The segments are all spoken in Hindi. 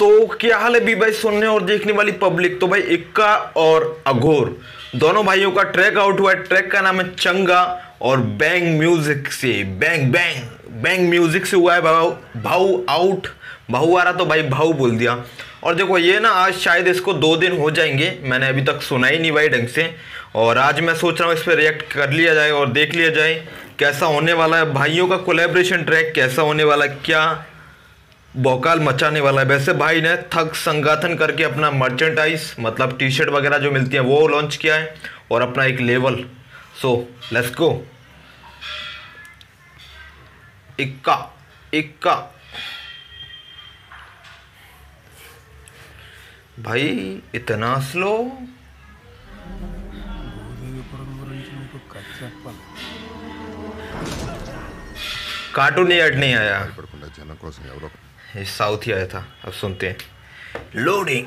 तो क्या हाल है बी भाई सुनने और देखने वाली पब्लिक? तो भाई इक्का और अघोर। दोनों भाइयों का ट्रैक आउट हुआ है। ट्रैक का नाम है चंगा और बैंग म्यूज़िक से, बैंग बैंग बैंग म्यूज़िक से हुआ है भाऊ भाऊ आउट। भाऊ आ रहा तो भाई भाऊ बोल दिया। और देखो ये ना आज शायद इसको दो दिन हो जाएँगे। मैंने अभी तक सुना ही नहीं भाई ढंग से। और आज मैं सोच रहा हूँ इस पर रिएक्ट कर लिया जाए और देख लिया जाए। कैसा होने वाला है? भाइयों का कोलेब्रेशन ट्रैक कैसा होने वाला क्या बौकाल मचाने वाला है। वैसे भाई ने थक संगठन करके अपना मर्चेंटाइज मतलब टी शर्ट वगैरह जो मिलती है, वो लॉन्च किया है और अपना एक लेवल सो लेट्स गो इक्का इक्का। भाई, इतना स्लो कार्टून याद नहीं आया। ये साउथ ही आया था, अब सुनते हैं। Loading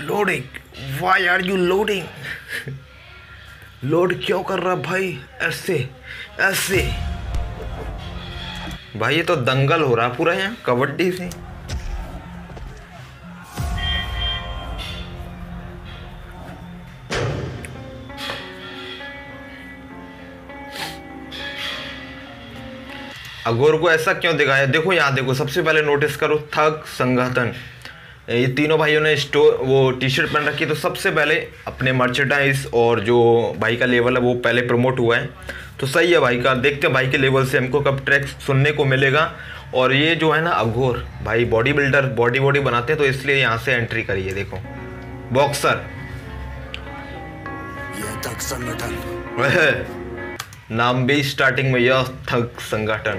loading why are you loading load क्यों कर रहा भाई? ऐसे ऐसे। भाई ये तो दंगल हो रहा पूरा यहाँ, कबड्डी से। अघोर को ऐसा क्यों दिखाया? देखो यहाँ देखो सबसे पहले नोटिस करो थक संगठन। ये तीनों भाइयों ने स्टोर वो टी शर्ट पहन रखी तो सबसे पहले अपने मर्चेंडाइज और जो भाई का लेवल है वो पहले प्रमोट हुआ है। तो सही है भाई का देखते हैं भाई के लेवल से हमको कब ट्रैक सुनने को मिलेगा। और ये जो है ना अघोर भाई बॉडी बिल्डर बॉडी बॉडी बनाते हैं तो इसलिए यहाँ से एंट्री करिए देखो। बॉक्सर तक संगठन। नाम भी स्टार्टिंग में यह थक संगठन?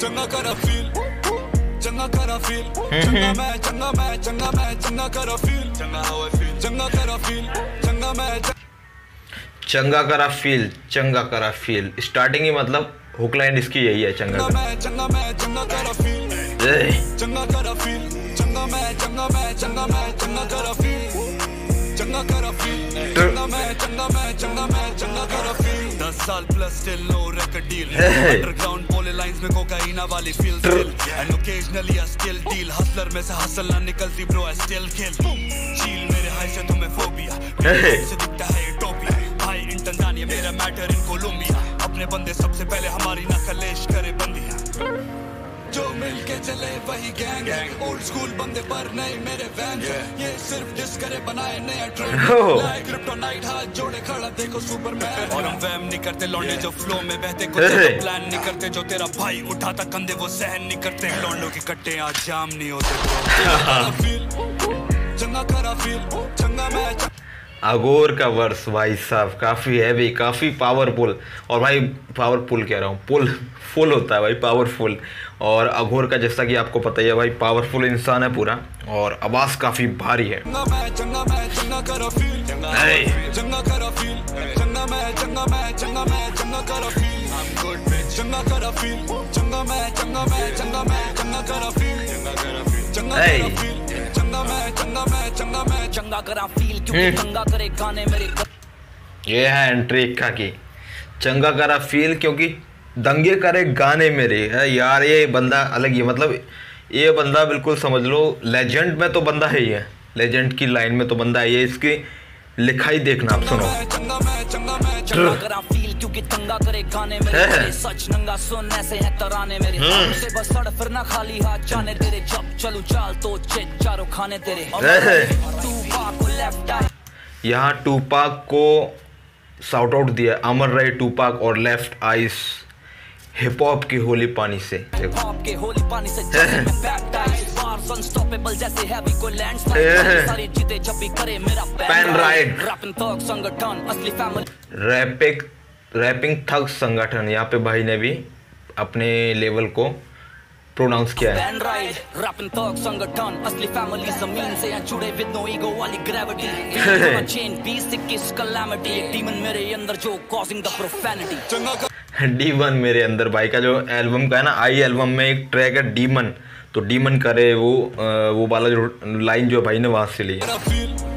चंगा करा फील चंगा करा फील चंगा मैं चंगा मैं चंगा मैं चंगा करा फील चंगा हाउ फील चंगा करा फील चंगा मैं चंगा करा फील चंगा करा फील स्टार्टिंग ही मतलब हुक लाइन इसकी यही है चंगा चंगा मैं चंगा मैं चंगा करा फील करा ए, चंगा करा फील चंगा मैं चंगा मैं चंगा मैं चंगा करा फील चंगा करा फील चंगा मैं चंगा मैं चंगा मैं चंगा करा फील दस साल plus still no record deal. Underground पोले लाइंस में कोकाइना वाली feel still and occasionally skill deal hustler में से हसल ना निकलती ब्रो आई स्टिल किल चील मेरे हाई से तुम्हें फोबिया से दिखता है टोपी. भाई इन मेरा मैटर इन कोलंबिया अपने बंदे सबसे पहले हमारी नकलेश करे बंदिया. जो मिलके चले वही गैंग है। ओल्ड स्कूल बंदे पर नए मेरे वैन ये सिर्फ़ डिस करे बनाए नया ट्रेंड. लाइक क्रिप्टोनाइट हाथ जोड़े खड़ा देखो सुपरमैन और हम वैम नहीं करते लौंडे जो फ्लो में बहते कुछ. प्लान नहीं करते जो तेरा भाई उठाता कंधे वो सहन नहीं करते। लौंडों के कट्टे आज जाम नहीं होते। चंगा करा फील चंगा मैं अगोर का वर्स भाई साहब काफ़ी हैवी काफ़ी पावरफुल और भाई पावरफुल कह रहा हूँ पुल फुल होता है भाई पावरफुल और अघोर का जैसा कि आपको पता ही है भाई पावरफुल इंसान है पूरा और आवाज़ काफ़ी भारी है। चंगा मैं चंगा मैं चंगा चंगा. चंगा चंगा मैं चंगा मैं चंगा करा फील गुड बिच चंगा करा चंगा मैं चंगा मैं चंगा मैं चंगा चंगा चंगा चंगा मैं चंगा मैं चंगा मैं चंगा क्योंकि चंगा गाने मेरे ये है एंट्री इक्का की चंगा करा फील क्योंकि दंगे करे गाने मेरे यार ये बंदा अलग ही मतलब ये बंदा बिल्कुल समझ लो लेजेंड में तो बंदा है ही है। लेजेंड की लाइन में तो बंदा है ये इसकी लिखाई देखना आप सुनो। मैं चंगा करा गाने मेरे सच नंगा सुन ऐसे हैं तराने मेरे। से बस सड़ फिर ना खाली हाथ जाने तेरे। जब चलू चाल तो चेक चारों खाने तेरे। और है। तू को यहाँ टूपाक को साउट आउट दिया। अमर रहे टूपाक और लेफ़्ट आइस हिप हॉप की होली पानी से। के होली पानी को रैपिक रैपिंग थग संगठन यहाँ पे भाई ने भी अपने लेवल को प्रोनाउंस किया है। हैं डीमन मेरे अंदर भाई का जो एल्बम का है ना आई एल्बम में एक ट्रैक है डीमन तो डीमन करे वो वो वाला जो लाइन जो भाई ने वहाँ से ली है।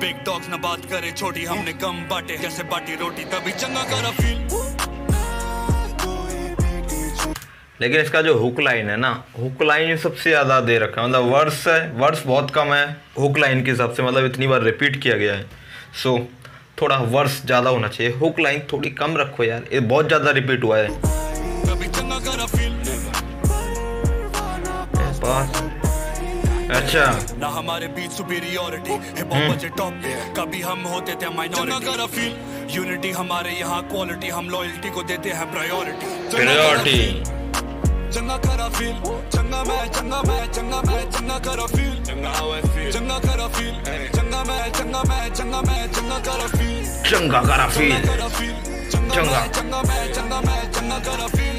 बिग डॉग्स न बात करे छोटी हमने कम बाटे। जैसे बाटी रोटी तभी चंगा करा फील लेकिन इसका जो हुक लाइन है ना हुक लाइन सबसे ज़्यादा दे रखा है। मतलब वर्ड्स है वर्ड्स बहुत कम है हुक लाइन के हिसाब से। मतलब इतनी बार रिपीट किया गया है। सो थोड़ा वर्ड्स ज़्यादा होना चाहिए। हुक लाइन थोड़ी कम रखो यार। ये बहुत ज़्यादा रिपीट हुआ है। अच्छा ना हमारे बीच सुपीरियोरिटी हिप हॉप बजे टॉप पे कभी हम होते थे माइनॉरिटी करा फील यूनिटी हमारे यहाँ क्वालिटी हम लॉयल्टी को देते हैं प्रायोरिटी प्रायोरिटी चंगा करा फील चंगा मैं चंगा मैं चंगा मैं चंगा करा फील चंगा हाउ आई फील चंगा करा फील चंगा मैं चंगा मैं चंगा मैं चंगा करा फील चंगा करा फील चंगा चंगा। मैं चंगा मैं चंगा मैं चंगा करा फील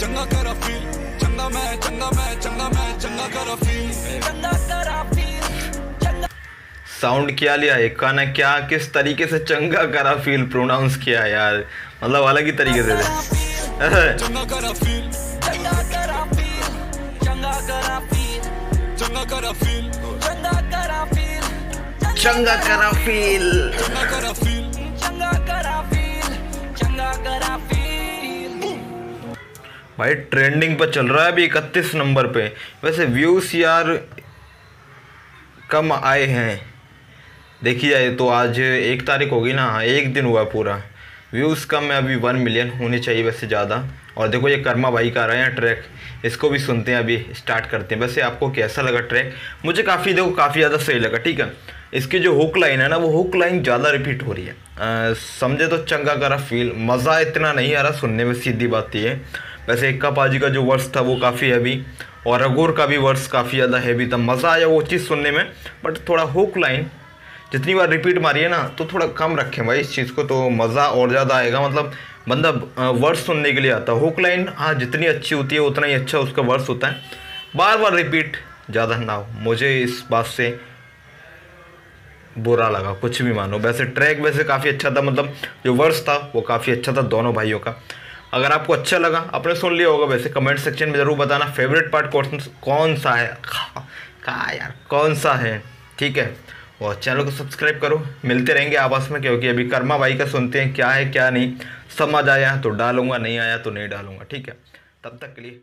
चंगा करा फील चंगा मैं चंगा मैं साउंड क्या लिया है खाना क्या किस तरीके से चंगा करा फील प्रोनाउंस किया यार। मतलब अलग ही तरीके से। थे चंगा करा फील भाई ट्रेंडिंग पर चल रहा है अभी इकतीस नंबर पे। वैसे व्यूज़ यार कम आए हैं। देखी जाए तो आज एक तारीख होगी ना, एक दिन हुआ पूरा। व्यूज़ कम है, अभी वन मिलियन होने चाहिए वैसे ज़्यादा। और देखो, ये कर्मा भाई का रहा है ट्रैक इसको भी सुनते हैं, अभी स्टार्ट करते हैं। वैसे आपको कैसा लगा ट्रैक मुझे काफ़ी, देखो, काफ़ी ज़्यादा सही लगा, ठीक है? इसकी जो हुक लाइन है ना, वो हुक लाइन ज़्यादा रिपीट हो रही है। समझे तो चंगा करा फील मज़ा इतना नहीं आ रहा सुनने में, सीधी बात ये। है वैसे इक्का पाजी का जो वर्स था वो काफ़ी हैवी और अगोर का भी वर्स काफ़ी ज़्यादा हैवी था। मज़ा आया वो चीज़ सुनने में बट थोड़ा हुक लाइन जितनी बार रिपीट मारी है ना तो थोड़ा कम रखें भाई इस चीज़ को तो मज़ा और ज़्यादा आएगा। मतलब बंदा वर्ड्स सुनने के लिए आता है। हुक लाइन हाँ जितनी अच्छी होती है, उतना ही अच्छा उसका वर्ड्स होता है। बार बार रिपीट ज़्यादा ना हो। मुझे इस बात से बुरा लगा, कुछ भी मानो। वैसे ट्रैक वैसे काफ़ी अच्छा था मतलब जो वर्स था, वो काफ़ी अच्छा था दोनों भाइयों का। अगर आपको अच्छा लगा, आपने सुन लिया होगा, वैसे कमेंट सेक्शन में ज़रूर बताना फेवरेट पार्ट क्वेश्चन कौन सा है? कहा यार, कौन सा है? ठीक है? और चैनल को सब्सक्राइब करो, मिलते रहेंगे आपस में, क्योंकि अभी कर्मा भाई का सुनते हैं, क्या है, क्या नहीं। समझ आया तो डालूँगा, नहीं आया तो नहीं डालूँगा, ठीक है? तब तक के लिए